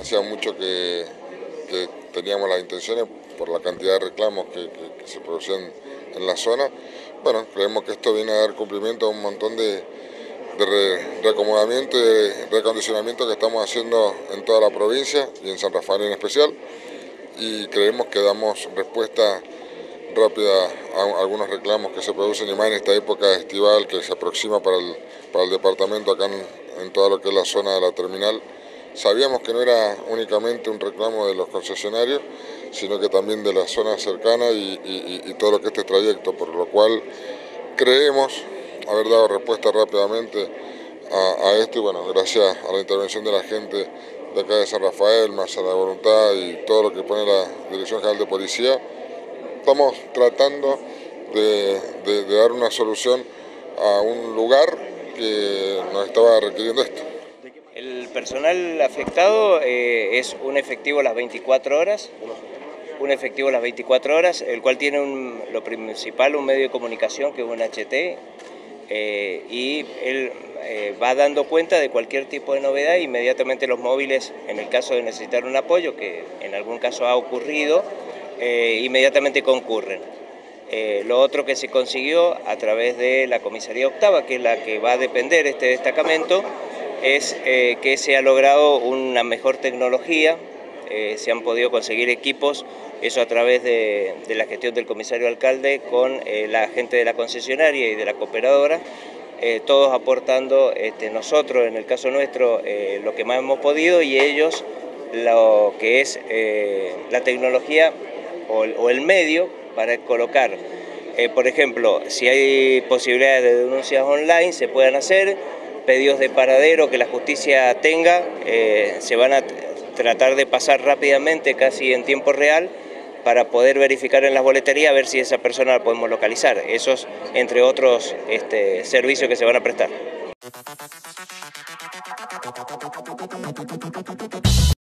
hacía mucho que, teníamos las intenciones por la cantidad de reclamos que, se producían en la zona. Bueno, creemos que esto viene a dar cumplimiento a un montón de, reacomodamiento y recondicionamiento que estamos haciendo en toda la provincia y en San Rafael en especial. Y creemos que damos respuesta rápida a algunos reclamos que se producen y más en esta época estival que se aproxima para el, para el departamento acá en toda lo que es la zona de la terminal. Sabíamos que no era únicamente un reclamo de los concesionarios, sino que también de la zona cercana y, todo lo que es este trayecto, por lo cual creemos haber dado respuesta rápidamente a, esto y bueno, gracias a la intervención de la gente de acá de San Rafael, más a la voluntad y todo lo que pone la Dirección General de Policía, estamos tratando de dar una solución a un lugar que nos estaba requiriendo esto. Personal afectado eh, es un efectivo las 24 horas, un efectivo las 24 horas, el cual tiene lo principal un medio de comunicación que es un HT eh, y él eh, va dando cuenta de cualquier tipo de novedad e inmediatamente los móviles, en el caso de necesitar un apoyo, que en algún caso ha ocurrido, inmediatamente concurren. lo otro que se consiguió a través de la comisaría octava, que es la que va a depender este destacamento, es eh, que se ha logrado una mejor tecnología, eh, se han podido conseguir equipos, eso a través de, la gestión del comisario alcalde con eh, la gente de la concesionaria y de la cooperadora, todos aportando este, nosotros, en el caso nuestro, lo que más hemos podido y ellos lo que es la tecnología o el medio para colocar. Por ejemplo, si hay posibilidades de denuncias online, se puedan hacer, pedidos de paradero que la justicia tenga, eh, se van a tratar de pasar rápidamente, casi en tiempo real, para poder verificar en las boleterías a ver si esa persona la podemos localizar. Esos, entre otros este, servicios que se van a prestar.